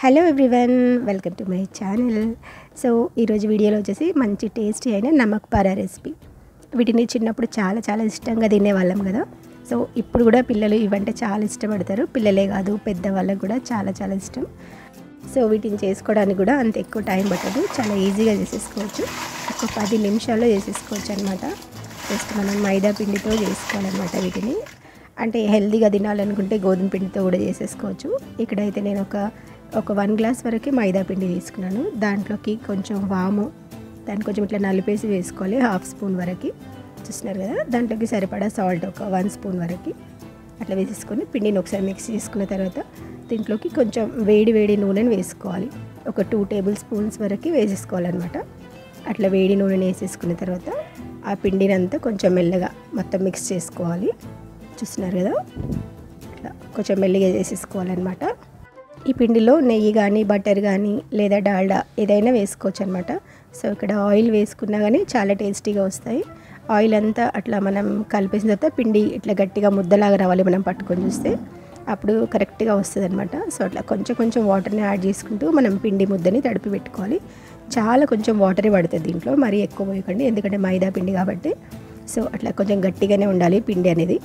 Hello everyone welcome to my channel. So ఈరోజు వీడియోలో వచ్చేసి మంచి టేస్టీ అయిన నమక్ పారా రెసిపీ. వీటిని చిన్నప్పుడు చాలా చాలా ఇష్టంగా తినేవాళ్ళం కదా. సో ఇప్పుడు కూడా పిల్లలు ఇవంటే చాలా ఇష్టపడతారు. పిల్లలే కాదు పెద్దవాళ్ళకు కూడా చాలా చాలా ఇష్టం. సో వీటిని చేసుకోవడానికి కూడా అంత ఎక్కువ టైం పట్టదు. చాలా ఈజీగా చేసేసుకోవచ్చు. ఒక పది నిమిషాల్లో చేసేసుకోవచ్చు అనమాట జస్ట్ మనం మైదా పిండితో చేసుకోవాలన్నమాట వీటిని. అంటే హెల్తీగా తినాలనుకుంటే గోధుమ పిండితో కూడా చేసేసుకోవచ్చు. ఇక్కడైతే నేను ఒక ఒక వన్ గ్లాస్ వరకు మైదా పిండి తీసుకున్నాను. దాంట్లోకి కొంచెం వాము దాన్ని కొంచెం ఇట్లా నలిపేసి వేసుకోవాలి హాఫ్ స్పూన్ వరకు. చూస్తున్నారు కదా దాంట్లోకి సరిపడా సాల్ట్ ఒక వన్ స్పూన్ వరకు. అట్లా వేసేసుకొని పిండిని ఒకసారి మిక్స్ చేసుకున్న తర్వాత దీంట్లోకి కొంచెం వేడి వేడి నూనెని వేసుకోవాలి. ఒక టూ టేబుల్ స్పూన్స్ వరకు వేసేసుకోవాలన్నమాట. అట్లా వేడి నూనెని వేసేసుకున్న తర్వాత ఆ పిండిని అంతా కొంచెం మెల్లగా మొత్తం మిక్స్ చేసుకోవాలి. చూస్తున్నారు కదా అట్లా కొంచెం మెల్లిగా చేసేసుకోవాలన్నమాట ఈ పిండిలో నెయ్యి కానీ బటర్ కానీ లేదా డాల్డా ఏదైనా వేసుకోవచ్చు అనమాట సో ఇక్కడ ఆయిల్ వేసుకున్నా కానీ చాలా టేస్టీగా వస్తాయి. ఆయిల్ అంతా అట్లా మనం కలిపేసిన తర్వాత పిండి ఇట్లా గట్టిగా ముద్దలాగా రావాలి మనం పట్టుకొని చూస్తే. అప్పుడు కరెక్ట్గా వస్తుంది అనమాట సో అట్లా కొంచెం కొంచెం వాటర్ని యాడ్ చేసుకుంటూ మనం పిండి ముద్దని తడిపి పెట్టుకోవాలి. చాలా కొంచెం వాటరే పడుతుంది దీంట్లో మరీ ఎక్కువ పోయకండి. ఎందుకంటే మైదా పిండి కాబట్టి. సో అట్లా కొంచెం గట్టిగానే ఉండాలి పిండి అనేది.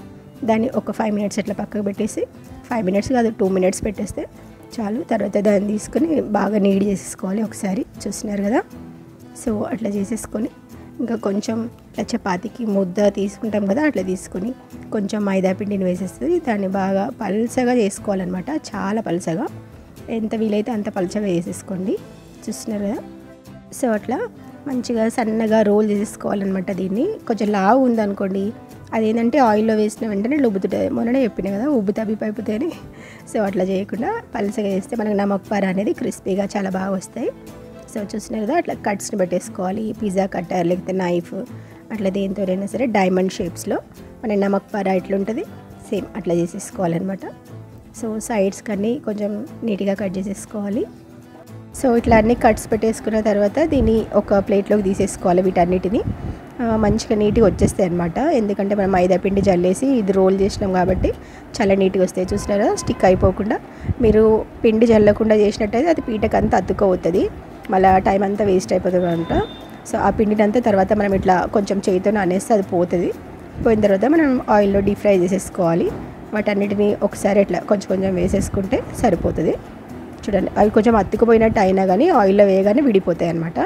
దాన్ని ఒక ఫైవ్ మినిట్స్ అట్లా పక్కకు పెట్టేసి ఫైవ్ మినిట్స్ కాదు టూ మినిట్స్ పెట్టేస్తే చాలు. తర్వాత దాన్ని తీసుకొని బాగా నీడ్ చేసేసుకోవాలి ఒకసారి. చూస్తున్నారు కదా? సో అట్లా చేసేసుకొని ఇంకా కొంచెం ఇట్లా చపాతీకి ముద్ద తీసుకుంటాం కదా అట్లా తీసుకొని కొంచెం మైదా పిండిని వేసేస్తుంది. దాన్ని బాగా పల్చగా చేసుకోవాలన్నమాట. చాలా పల్చగా. ఎంత వీలైతే అంత పల్చగా వేసేసుకోండి. చూస్తున్నారు కదా? సో అట్లా మంచిగా సన్నగా రోల్ చేసేసుకోవాలన్నమాట దీన్ని. కొంచెం లావు ఉందనుకోండి అదేంటంటే ఆయిల్లో వేసిన వెంటనే ఉబ్బుతుంటుంది. మొన్ననే చెప్పిన కదా ఉబ్బు తబ్బి పైపుతాయని సో అట్లా చేయకుండా పలసగా చేస్తే మనకి నమక్పార అనేది క్రిస్పీగా చాలా బాగా వస్తాయి. సో చూసిన కదా అట్లా కట్స్ని పెట్టేసుకోవాలి. పిజ్జా కట్టర్ లేకపోతే నైఫ్ అట్లా దేంతోనైనా సరే డైమండ్ షేప్స్లో మన నమక్పార ఇట్లుంటుంది ఎట్లుంటుంది సేమ్ అట్లా చేసేసుకోవాలన్నమాట. సో సైడ్స్ కన్నీ కొంచెం నీట్గా కట్ చేసేసుకోవాలి. సో ఇట్లా అన్ని కట్స్ పెట్టేసుకున్న తర్వాత దీన్ని ఒక ప్లేట్లోకి తీసేసుకోవాలి వీటన్నిటిని. మంచిగా నీట్గా వచ్చేస్తాయి అనమాట ఎందుకంటే మనం మైదా పిండి జల్లేసి ఇది రోల్ చేసినాం కాబట్టి చాలా నీట్గా వస్తాయి. చూసినారా? స్టిక్ అయిపోకుండా. మీరు పిండి జల్లకుండా చేసినట్టయితే అది పీటకు అంతా అతుక్కోవుతుంది మళ్ళీ టైం అంతా వేస్ట్ అయిపోతుంది అనమాట సో ఆ పిండిని అంతా తర్వాత మనం ఇట్లా కొంచెం చేతితో అనేస్తే అది పోతుంది. పోయిన తర్వాత మనం ఆయిల్లో డీప్ ఫ్రై చేసేసుకోవాలి. వాటన్నిటిని ఒకసారి ఇట్లా కొంచెం కొంచెం వేసేసుకుంటే సరిపోతుంది. చూడండి. అవి కొంచెం అతుకుపోయినట్టు అయినా కానీ ఆయిల్లో వేయగానే విడిపోతాయి అనమాట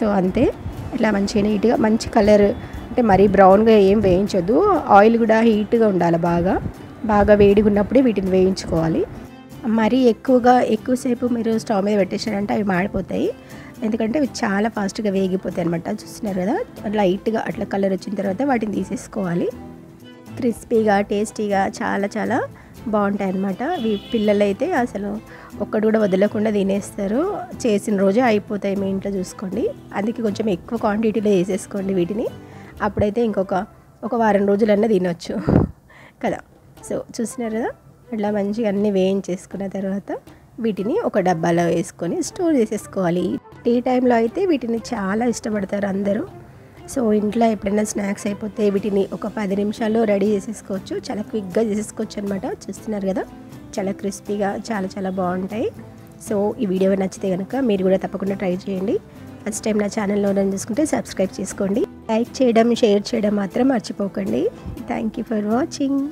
సో అంతే. ఇట్లా మంచిగా నీట్గా మంచి కలర్ అంటే మరీ బ్రౌన్గా ఏం వేయించొద్దు. ఆయిల్ కూడా హీట్గా ఉండాలి బాగా. బాగా వేడిగా ఉన్నప్పుడే వీటిని వేయించుకోవాలి. మరీ ఎక్కువగా ఎక్కువసేపు మీరు స్టవ్ మీద పెట్టేసారంటే అవి మాడిపోతాయి. ఎందుకంటే అవి చాలా ఫాస్ట్గా వేగిపోతాయి అనమాట చూస్తున్నారు కదా? లైట్గా అట్లా కలర్ వచ్చిన తర్వాత వాటిని తీసేసుకోవాలి. క్రిస్పీగా టేస్టీగా చాలా చాలా బాగుంటాయి అన్నమాట పిల్లలైతే అసలు ఒక్కడు కూడా వదలకుండా తినేస్తారు. చేసిన రోజే అయిపోతాయి మీ ఇంట్లో చూసుకోండి. అందుకే కొంచెం ఎక్కువ క్వాంటిటీలో వేసేసుకోండి వీటిని. అప్పుడైతే ఇంకొక ఒక వారం రోజులన్నా తినొచ్చు కదా. సో చూసినారు కదా? అట్లా మంచిగా అన్నీ వేయించేసుకున్న తర్వాత వీటిని ఒక డబ్బాలో వేసుకొని స్టోర్ చేసేసుకోవాలి. టీ టైంలో అయితే వీటిని చాలా ఇష్టపడతారు అందరూ. సో ఇంట్లో ఎప్పుడైనా స్నాక్స్ అయిపోతే వీటిని ఒక పది నిమిషాల్లో రెడీ చేసేసుకోవచ్చు. చాలా క్విక్గా చేసేసుకోవచ్చు అనమాట చూస్తున్నారు కదా? చాలా క్రిస్పీగా చాలా చాలా బాగుంటాయి. సో ఈ వీడియో నచ్చితే కనుక మీరు కూడా తప్పకుండా ట్రై చేయండి. ఫస్ట్ టైం నా ఛానల్లో రన్ చేసుకుంటే సబ్స్క్రైబ్ చేసుకోండి. లైక్ చేయడం షేర్ చేయడం మాత్రం మర్చిపోకండి. Thank you for watching.